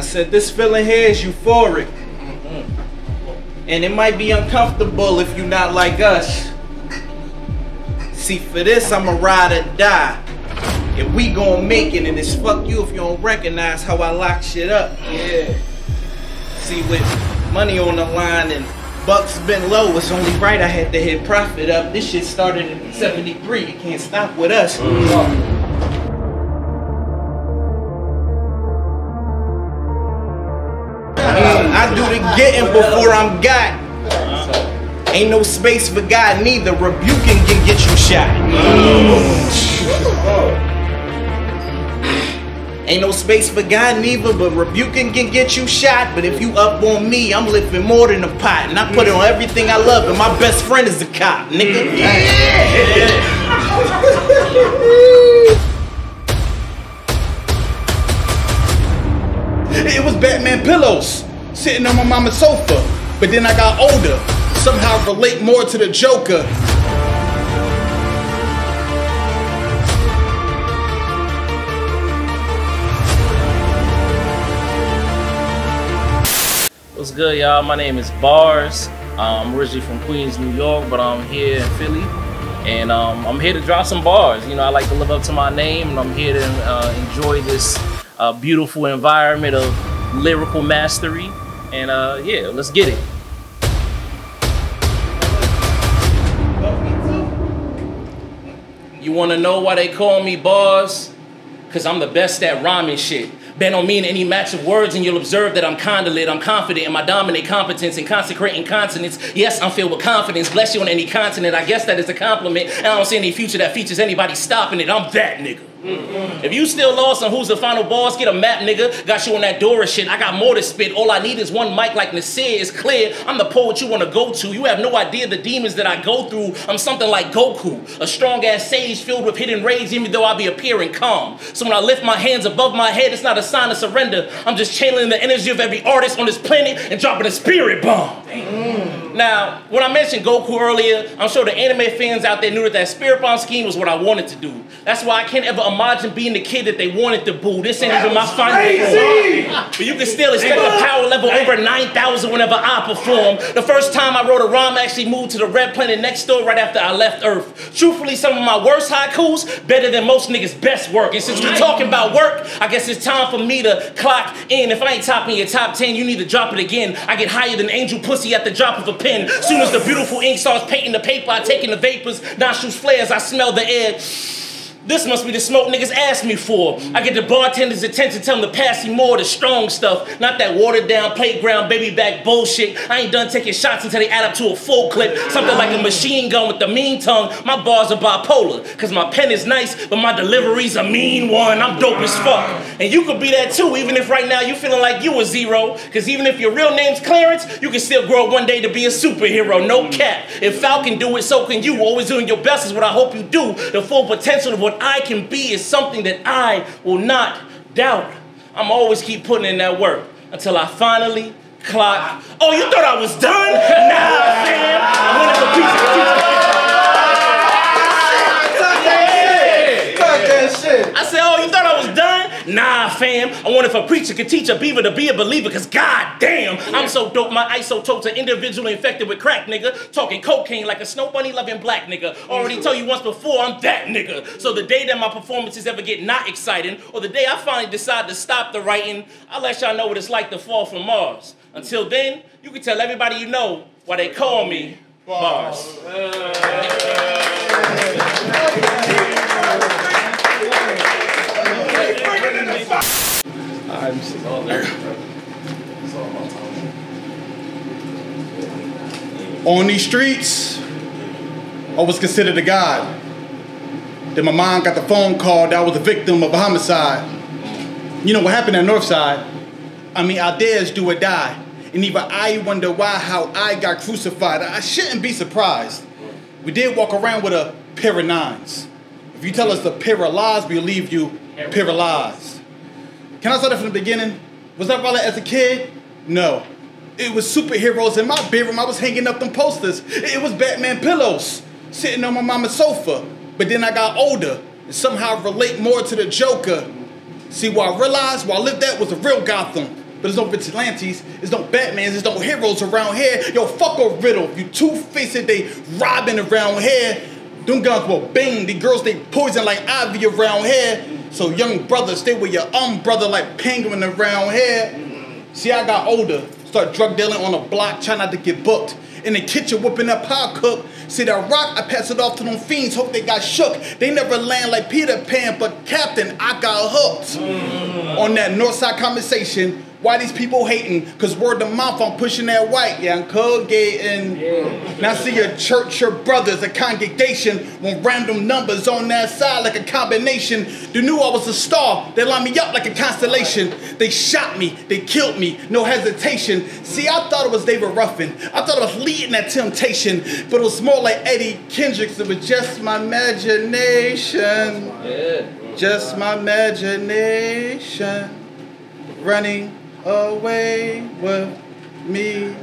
I said this feeling here is euphoric. And it might be uncomfortable if you're not like us. See, for this, I'ma ride or die. If we gon' make it, and it's fuck you if you don't recognize how I lock shit up. Yeah. See, with money on the line and bucks been low, it's only right I had to hit profit up. This shit started in 73. You can't stop with us. Mm, Getting before I'm got. Ain't no space for God neither. Rebuking can get you shot. Ain't no space for God neither, but rebuking can get you shot. But if you up on me, I'm lifting more than a pot. And I put it on everything I love, and my best friend is a cop, nigga. It was Batman pillows sitting on my mama's sofa. But then I got older, somehow relate more to the Joker. What's good, y'all? My name is Bars. I'm originally from Queens, New York, but I'm here in Philly. And um, I'm here to drop some bars. You know, I like to live up to my name, and I'm here to uh, enjoy this uh, beautiful environment of lyrical mastery. And uh, yeah, let's get it. You wanna know why they call me Bars? Cause I'm the best at rhyming shit. Ben don't mean any match of words, and you'll observe that I'm kinda lit. I'm confident in my dominant competence and consecrating consonants. Yes, I'm filled with confidence. Bless you on any continent. I guess that is a compliment. And I don't see any future that features anybody stopping it. I'm that nigga. Mm-hmm. If you still lost on who's the final boss, get a map, nigga. Got you on that door Dora shit. I got more to spit. All I need is one mic like Nasir. It's clear. I'm the poet you wanna go to. You have no idea the demons that I go through. I'm something like Goku, a strong ass sage filled with hidden rage, even though I be appearing calm. So when I lift my hands above my head, it's not a sign of surrender. I'm just channeling the energy of every artist on this planet and dropping a spirit bomb. Mm. Now, when I mentioned Goku earlier, I'm sure the anime fans out there knew that that spirit bomb scheme was what I wanted to do. That's why I can't ever imagine being the kid that they wanted to boo. This ain't even my final form. But you can still expect a power level over 9,000 whenever I perform. The first time I wrote a rhyme, I actually moved to the red planet next door right after I left Earth. Truthfully, some of my worst haikus better than most niggas' best work. And since we're talking about work, I guess it's time for me to clock in. If I ain't topping your top 10, you need to drop it again. I get higher than angel pussy at the drop of a pen. Soon as the beautiful ink starts painting the paper, I take in the vapors, nostrils flares, I smell the air. This must be the smoke niggas asked me for. I get the bartender's attention, tell them to pass me more of the strong stuff, not that watered down playground baby back bullshit. I ain't done taking shots until they add up to a full clip, something like a machine gun with the mean tongue. My bars are bipolar, cause my pen is nice, but my delivery's a mean one. I'm dope as fuck. And you could be that too, even if right now you feeling like you a zero. Cause even if your real name's Clarence, you can still grow up one day to be a superhero. No cap. If Falcon do it, so can you. Always doing your best is what I hope you do. The full potential of what I can be is something that I will not doubt. I'm always keep putting in that work until I finally clock. Oh, you thought I was done? Nah, fam. I'm winning for pizza. I said, oh, you thought I? Nah, fam. I want if a preacher could teach a beaver to be a believer, cause god damn, I'm so dope. My isotopes are individually infected with crack, nigga. Talking cocaine like a snow bunny loving black nigga. Already mm. told you once before, I'm that nigga. So the day that my performances ever get not exciting, or the day I finally decide to stop the writing, I'll let y'all know what it's like to fall from Mars. Until then, you can tell everybody you know why they call me Mars. On these streets, I was considered a god. Then my mom got the phone call that I was a victim of a homicide. You know what happened at Northside? I mean, our dads do or die. And even I wonder why, how I got crucified. I shouldn't be surprised. We did walk around with a pair of nines. If you tell us to paralyze, we leave you paralyzed. Can I start it from the beginning? Was that violent as a kid? No. It was superheroes in my bedroom. I was hanging up them posters. It was Batman pillows sitting on my mama's sofa. But then I got older and somehow relate more to the Joker. See, what I realized, what I lived at was a real Gotham. But there's no vigilantes, there's no Batmans, there's no heroes around here. Yo, fuck a riddle. You two-faced, they robbing around here. Them guns will bang. The girls, they poison like ivy around here. So young brother, stay with your um brother like penguin around here. See, I got older. Start drug dealing on the block, try not to get booked. In the kitchen, whipping up pie cook. See that rock, I pass it off to them fiends, hope they got shook. They never land like Peter Pan, but Captain, I got hooked. On that Northside conversation, why these people hating? Cause word of mouth, I'm pushing that white, yeah, I'm code-gating. Now see your church, your brothers, a congregation, when random numbers on that side like a combination. They knew I was a star, they lined me up like a constellation. They shot me, they killed me, no hesitation. See, I thought it was David Ruffin, I thought it was leading that temptation, but it was more like Eddie Kendricks, it was just my imagination. Just my imagination running away with me.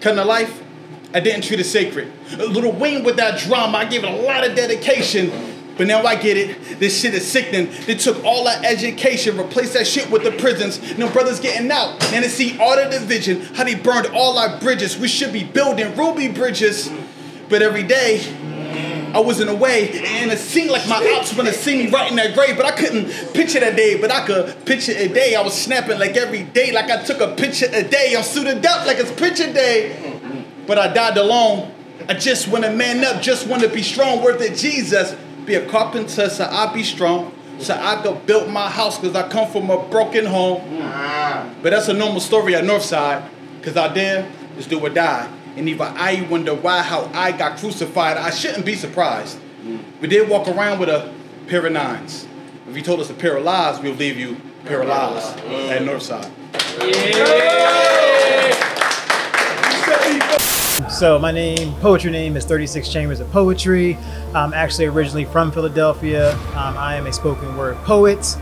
Cause the life, I didn't treat it sacred. A little Wayne with that drama, I gave it a lot of dedication. But now I get it. This shit is sickening. They took all our education, replaced that shit with the prisons. No brothers getting out. And to see all the division, how they burned all our bridges. We should be building ruby bridges. But every day, I was in a way, and it seemed like my ops wanna see me right in that grave, but I couldn't picture that day, but I could picture a day. I was snapping like every day, like I took a picture a day. I'm suited up like it's picture day. But I died alone. I just wanna man up, just wanna be strong, worth it, Jesus. Be a carpenter, so I be strong. So I could build my house, cause I come from a broken home. Ah. But that's a normal story at Northside, cause out there, it's do or die. And even I wonder why, how I got crucified. I shouldn't be surprised. We did walk around with a pair of nines. If you told us of lies, we'll leave you paralyzed at Northside. So my name, poetry name is 36 Chambers of Poetry. I'm actually originally from Philadelphia. Um, I am a spoken word poet.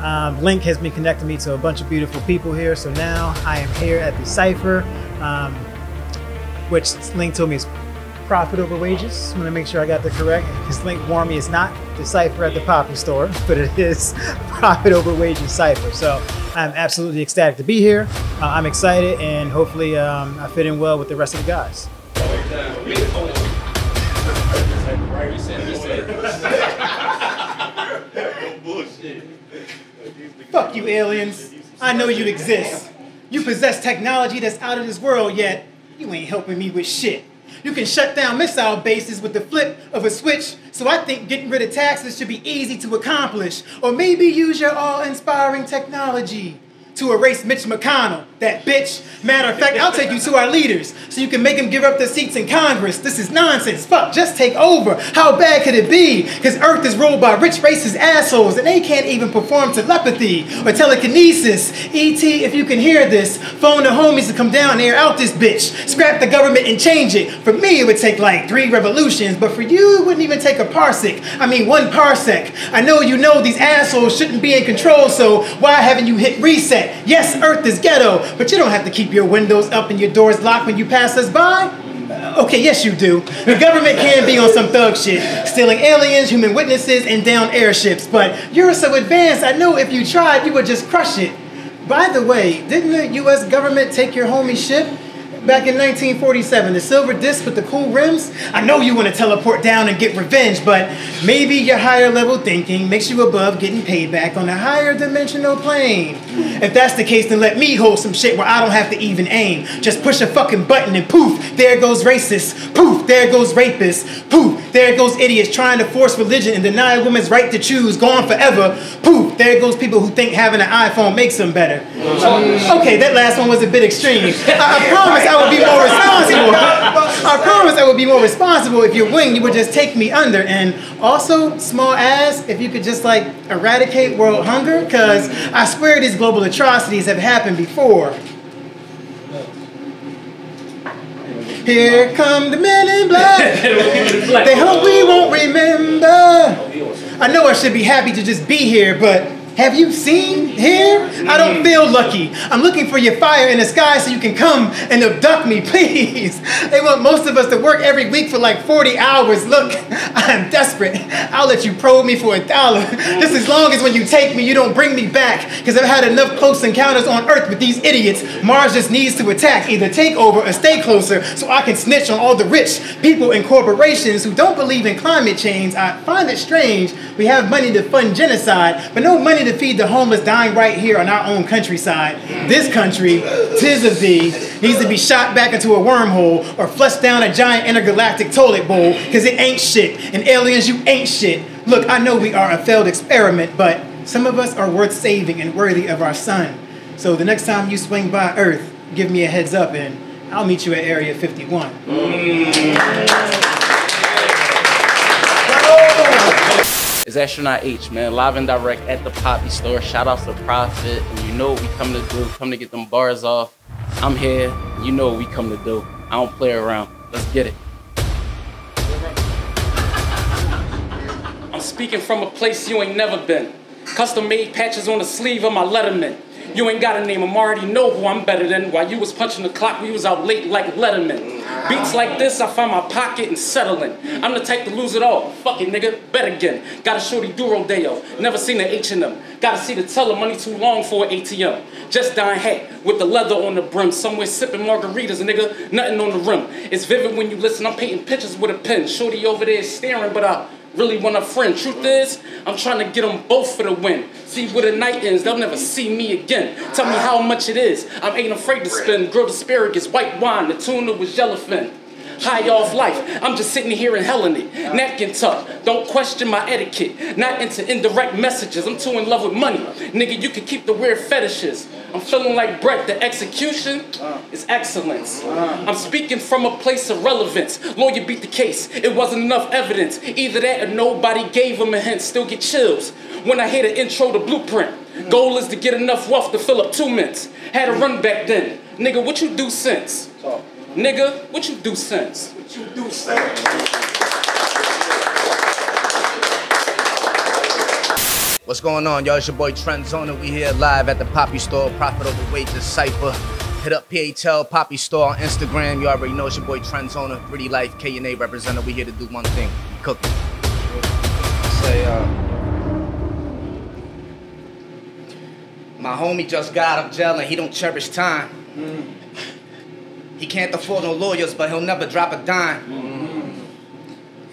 Um, Link has been connecting me to a bunch of beautiful people here. So now I am here at the Cipher, um, which Link told me is profit over wages. I'm gonna make sure I got that correct. Because Link warned me it's not the Cipher at the Papi Store, but it is profit over wages Cipher. So I'm absolutely ecstatic to be here. Uh, I'm excited and hopefully um, I fit in well with the rest of the guys. Fuck you, aliens. I know you exist. You possess technology that's out of this world, yet you ain't helping me with shit. You can shut down missile bases with the flip of a switch, so I think getting rid of taxes should be easy to accomplish. Or maybe use your all inspiring technology to erase Mitch McConnell, that bitch. Matter of fact, I'll take you to our leaders so you can make them give up their seats in Congress. This is nonsense. Fuck, just take over. How bad could it be? Because Earth is ruled by rich racist assholes and they can't even perform telepathy or telekinesis. ET, if you can hear this, phone the homies to come down and air out this bitch. Scrap the government and change it. For me, it would take like three revolutions, but for you, it wouldn't even take a parsec. I mean, one parsec. I know you know these assholes shouldn't be in control, so why haven't you hit reset? Yes, Earth is ghetto, but you don't have to keep your windows up and your doors locked when you pass us by. Okay, yes, you do. The government can be on some thug shit, stealing aliens, human witnesses, and down airships. But you're so advanced, I know if you tried, you would just crush it. By the way, didn't the U.S. government take your homie ship? Back in 1947, the silver disc with the cool rims. I know you want to teleport down and get revenge, but maybe your higher level thinking makes you above getting paid back on a higher dimensional plane. If that's the case, then let me hold some shit where I don't have to even aim. Just push a fucking button and poof, there goes racist. Poof, there goes rapist. Poof, there goes idiots trying to force religion and deny a woman's right to choose. Gone forever. Poof, there goes people who think having an iPhone makes them better. Okay, that last one was a bit extreme. I, promise I would be more responsible. I promise I would be more responsible if your wing, you would just take me under. And also, small ass, if you could just like eradicate world hunger, because I swear these global atrocities have happened before. Here come the men in black. They hope we won't remember. I know I should be happy to just be here, but Have you seen here? I don't mm. feel lucky. I'm looking for your fire in the sky so you can come and abduct me, please. They want most of us to work every week for like 40 hours. Look, I'm desperate. I'll let you probe me for a dollar. Just as long as when you take me, you don't bring me back. Because I've had enough close encounters on Earth with these idiots. Mars just needs to attack, either take over or stay closer so I can snitch on all the rich people and corporations who don't believe in climate change. I find it strange we have money to fund genocide, but no money to feed the homeless dying right here on our own countryside. This country, tis of thee, needs to be shot back into a wormhole or flushed down a giant intergalactic toilet bowl because it ain't shit. And aliens, you ain't shit. Look, I know we are a failed experiment, but some of us are worth saving and worthy of our sun. So the next time you swing by Earth, give me a heads up and I'll meet you at Area 51. Mm. It's Astroknot H, man. Live and direct at the Papi Store. Shout out to Profit. And you know what we come to do. Come to get them bars off. I'm here. You know what we come to do. I don't play around. Let's get it. I'm speaking from a place you ain't never been. Custom made patches on the sleeve of my Letterman. You ain't got a name, I'm already know who I'm better than. While you was punching the clock, we was out late like Letterman. Beats like this, I find my pocket and settling. I'm the type to lose it all. Fuck it, nigga, bet again. Gotta shorty do rodeo. Never seen an H&M. Gotta see the teller, money too long for an ATM. Just dying hat with the leather on the brim. Somewhere sipping margaritas, nigga, nothing on the rim. It's vivid when you listen, I'm painting pictures with a pen. Shorty over there staring, but I really want a friend. Truth is, I'm trying to get them both for the win. See where the night ends, they'll never see me again. Tell me how much it is. I ain't afraid to spend grilled asparagus, white wine, the tuna was yellowfin. High off life, I'm just sitting here in hell in it. Napkin tuck, don't question my etiquette. Not into indirect messages, I'm too in love with money. Nigga, you can keep the weird fetishes. I'm feeling like Brett, the execution uh-huh. is excellence. Uh-huh. I'm speaking from a place of relevance. Lawyer beat the case, it wasn't enough evidence. Either that or nobody gave him a hint, still get chills. When I hear the intro to Blueprint, mm-hmm. goal is to get enough wealth to fill up two minutes. Had a run back then. Nigga, what you do since? Nigga, what you do since? What you do since? What's going on, y'all? It's your boy Trenzona. We here live at the Papi Store, Profit Over Wages Cypher. Hit up PHL Papi Store on Instagram. You already know it's your boy Trenzona, Pretty Life, K and A representative. We here to do one thing, cooking. Say, uh, my homie just got out of jail and he don't cherish time. He can't afford no lawyers, but he'll never drop a dime.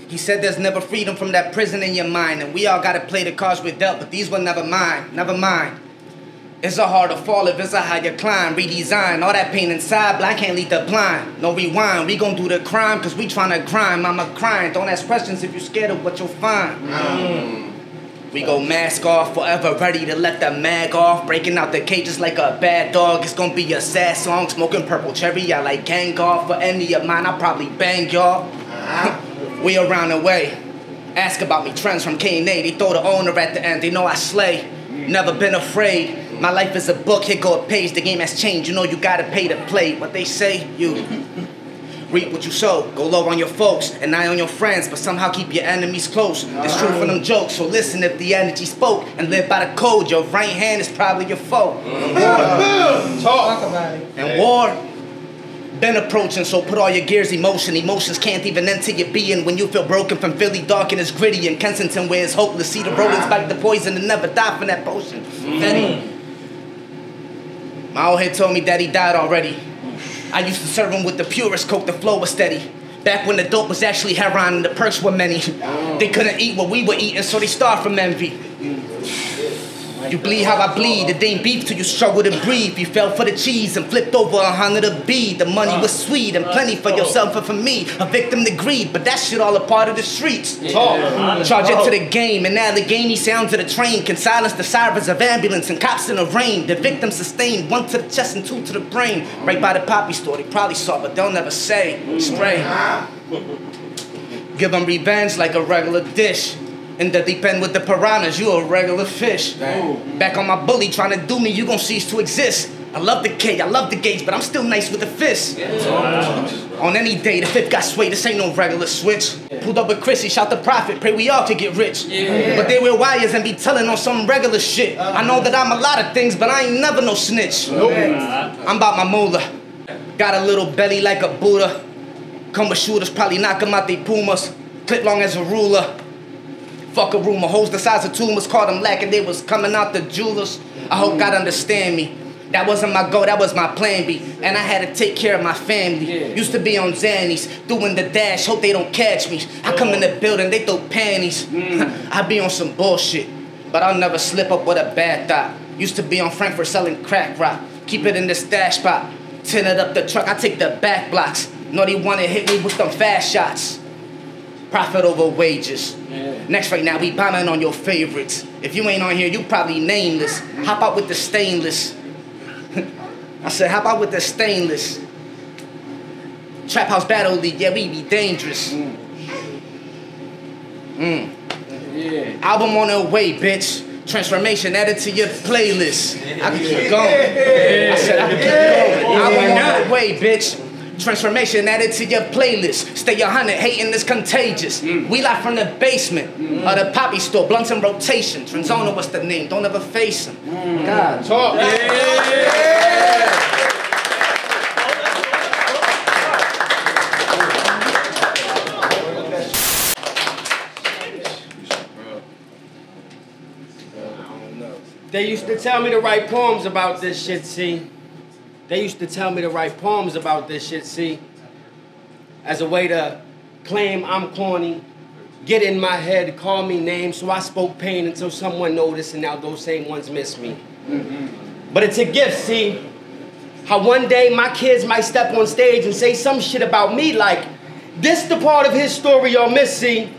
He said there's never freedom from that prison in your mind, and we all gotta play the cards we're dealt, but these were never mine, never mind. It's a harder fall if it's a higher climb, redesign, all that pain inside, but I can't lead the blind. No rewind, we gon' do the crime, cause we tryna grind, mama crying. Don't ask questions if you're scared of what you'll find. Mm. We go mask off, forever ready to let the mag off. Breaking out the cages like a bad dog. It's gonna be a sad song. Smoking purple cherry, I like gang off. For any of mine, I'll probably bang y'all. Uh-huh. We around the way. Ask about me, trends from K and A. They throw the owner at the end. They know I slay. Never been afraid. My life is a book. Here go a page. The game has changed. You know you gotta pay to play. What they say, you. Reap what you sow. Go low on your folks and eye on your friends, but somehow keep your enemies close. There's truth in them jokes, so listen if the energy spoke and live by the code. Your right hand is probably your foe. Talk about it. And war been approaching, so put all your gears in motion. Emotions can't even enter your being when you feel broken from Philly dark and it's gritty. And Kensington where it's hopeless. See the rodents bite the poison and never die from that potion. Fetty. My old head told me that he died already. I used to serve him with the purest coke, the flow was steady. Back when the dope was actually heroin and the perks were many. They couldn't eat what we were eating, so they starved from envy. You bleed how I bleed. It ain't beef till you struggle to breathe. You fell for the cheese and flipped over a hundred a bead. The money was sweet and plenty for yourself and for me. A victim to greed, but that shit all a part of the streets. Talk. Charge into the game and now the Allegheny sounds of the train can silence the sirens of ambulance and cops in the rain. The victim sustained one to the chest and two to the brain. Right by the Papi Store, they probably saw, but they'll never say. Spray. Give them revenge like a regular dish. In the deep end with the piranhas, you a regular fish. Back on my bully trying to do me, you gon' cease to exist. I love the K, I love the gauge, but I'm still nice with the fist. On any day, the fifth got swayed, this ain't no regular switch. Pulled up with Chrissy, shout the Profit, pray we all could get rich. But they wear wires and be telling on some regular shit. I know that I'm a lot of things, but I ain't never no snitch. I'm about my moolah. Got a little belly like a Buddha. Come with shooters, probably knock 'em out they pumas. Clip long as a ruler. Fuck a rumor, hoes the size of tumors, caught them lacking, they was coming out the jewelers. I hope God understand me. That wasn't my goal, that was my plan B. And I had to take care of my family. Used to be on Xannies, doing the dash, hope they don't catch me. I come in the oh. building, they throw panties. Mm. I be on some bullshit, but I'll never slip up with a bad thought. Used to be on Frankford selling crack rock. Keep it in the stash spot. Tinted up the truck, I take the back blocks. Naughty wanna hit me with them fast shots. Profit over wages. Next right now, we bombing on your favorites. If you ain't on here, you probably nameless. Hop out with the stainless. I said, hop out with the stainless. Trap house battle league, yeah, we be dangerous. Mm. Album on the way, bitch. Transformation added to your playlist. I can keep going. I said I can keep going. Album on the way, bitch. Transformation added to your playlist. Stay a hundred, hating is contagious. Mm. We live from the basement mm. of the Papi Store, blunts in rotation. Trenzona, what's the name? Don't ever face him. Mm. God, talk. They used to tell me to write poems about this shit, see? They used to tell me to write poems about this shit, see? As a way to claim I'm corny, get in my head, call me names, so I spoke pain until someone noticed, and now those same ones miss me. But it's a gift, see? How one day my kids might step on stage and say some shit about me like, this the part of his story y'all miss, see?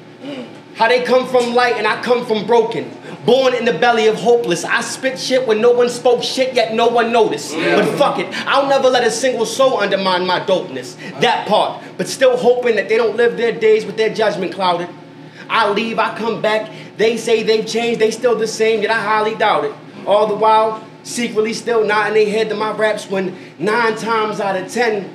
How they come from light and I come from broken. Born in the belly of hopeless. I spit shit when no one spoke shit, yet no one noticed. But fuck it, I'll never let a single soul undermine my dopeness. That part. But still hoping that they don't live their days with their judgment clouded. I leave, I come back. They say they've changed, they still the same, yet I highly doubt it. All the while, secretly still nodding their head to my raps when nine times out of ten,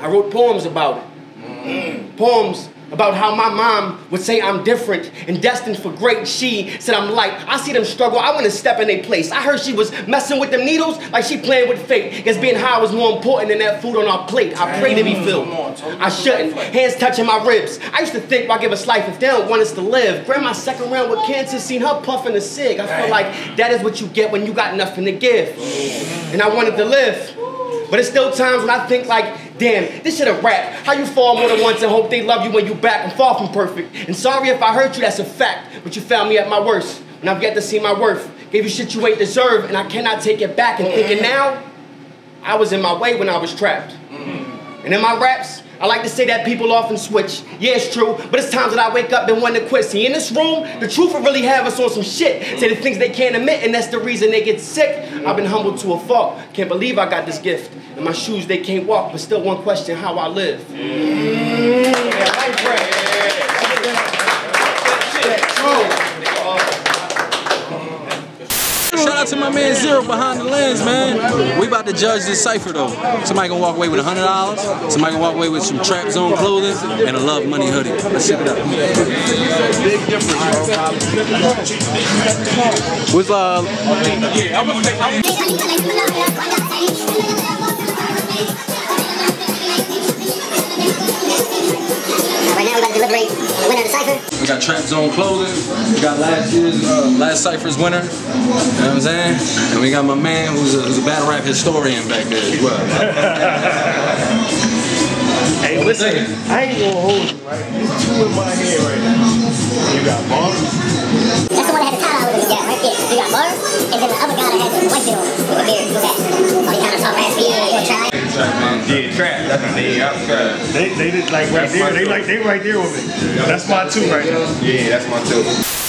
I wrote poems about it. Mm. Poems about how my mom would say I'm different and destined for great. She said I'm light. I see them struggle. I want to step in their place. I heard she was messing with them needles like she playing with fate. Guess being high was more important than that food on our plate. I pray to be filled. I shouldn't. Hands touching my ribs. I used to think why give us life if they don't want us to live. Grandma second round with cancer, seen her puffing a cig. I feel like that is what you get when you got nothing to give. And I wanted to live. But it's still times when I think like, damn, this shit a rap. How you fall more than once and hope they love you when you back? I'm far from perfect. And sorry if I hurt you, that's a fact. But you found me at my worst. When I've yet to see my worth. Gave you shit you ain't deserve, and I cannot take it back. And thinking mm-hmm. now, I was in my way when I was trapped. Mm-hmm. And in my raps, I like to say that people often switch. Yeah, it's true, but it's times that I wake up and want to quit. See, in this room, the truth will really have us on some shit. Say the things they can't admit, and that's the reason they get sick. I've been humbled to a fault. Can't believe I got this gift. In my shoes, they can't walk, but still one question how I live. Mm. Yeah, life break. Shout out to my man Zero behind the lens, man. We about to judge this cipher though. Somebody gonna walk away with hundred dollars. Somebody gonna walk away with some trap zone clothing and a love money hoodie. Let's ship it up. Big difference. What's uh? Right now, we're about to deliberate winner of the cipher. We got Trap Zone clothing. We got last year's, uh, last Cypher's winner. You know what I'm saying? And we got my man who's a, who's a battle rap historian back there as well. Hey, listen, I ain't gonna hold you, right? There's two in my head right now. You got bars. That's the one that had the tie on with his gap right there. You got bars, and then the other guy that had the white beard on with the beard. Who's that? Oh, he kind of talk raspy. Yeah, you gonna try? Yeah, trap. That's my name. I'm. They, they just like right That's there. They two. like they right there with me. That's my two right now. Yeah, that's my two.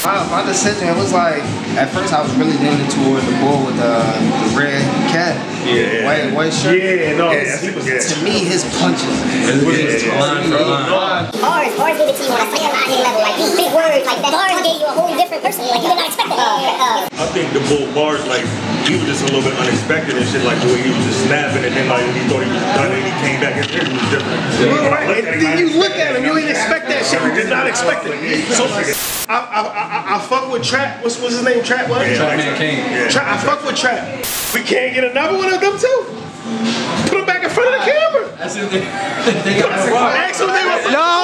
My, my decision it was like, at first I was really leaning toward the bull with the, the red cat, Yeah. white white shirt. Yeah, no, It's- yeah, yeah. To me, his punches. Yeah, line for line. Bars, bars give it to you on a psychological level. Like these big words, like that. Bars gave you a whole different person. Like you did not expect that. Uh, uh, I think the bull bars like he was just a little bit unexpected and shit, like the way he was just snapping and then like he thought he was done and he came back and it was different. Well, right, and then you look at him, you ain't expect that shit. You did not expect it. So I, I, I, I fuck with Trap. What's, what's his name? Trap what? Yeah, Trapman King. Yeah. Trap, I fuck with Trap. We can't get another one of them too. Put him back in front of the camera. That's it. They Ask him if they want- No,